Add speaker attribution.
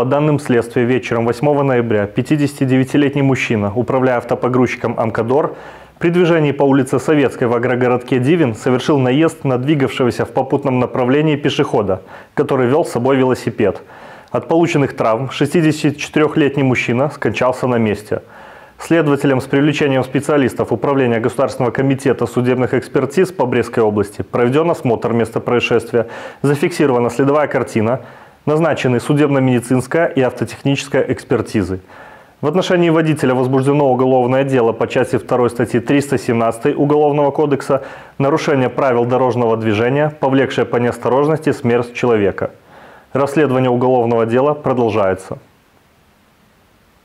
Speaker 1: По данным следствия, вечером 8 ноября 59-летний мужчина, управляя автопогрузчиком «Амкадор», при движении по улице Советской в агрогородке Дивин совершил наезд на двигавшегося в попутном направлении пешехода, который вел с собой велосипед. От полученных травм 64-летний мужчина скончался на месте. Следователям с привлечением специалистов Управления Государственного комитета судебных экспертиз по Брестской области проведен осмотр места происшествия, зафиксирована следовая картина, назначены судебно-медицинская и автотехническая экспертизы. В отношении водителя возбуждено уголовное дело по части 2 статьи 317 Уголовного кодекса «Нарушение правил дорожного движения, повлекшее по неосторожности смерть человека». Расследование уголовного дела продолжается.